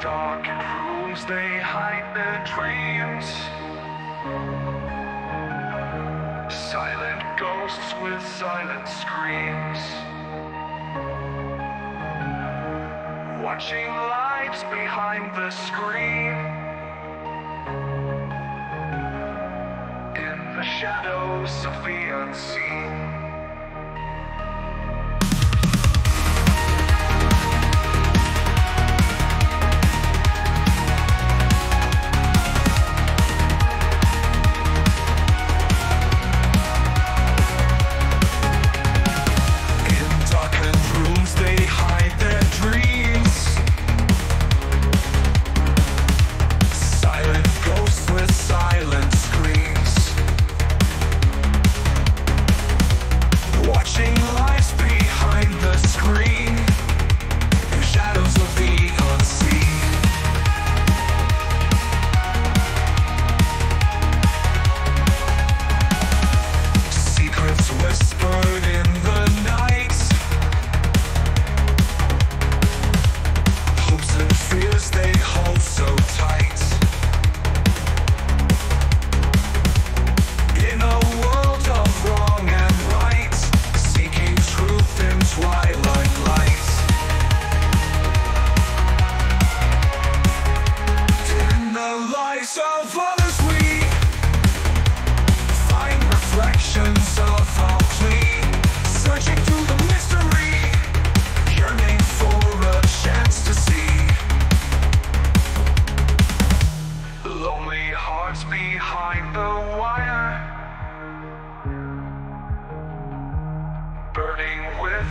darkened rooms, they hide their dreams. Silent ghosts with silent screams. Watching lights behind the screen. In the shadows of the unseen.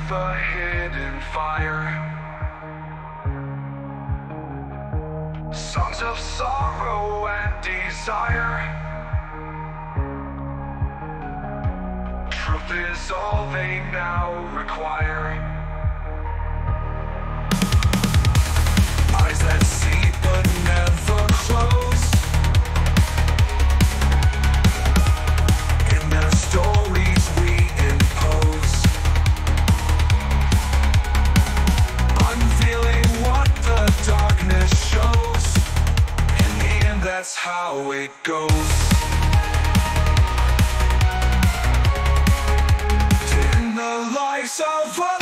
the hidden fire. Songs of sorrow and desire. Truth is all they now require. it goes. The lights of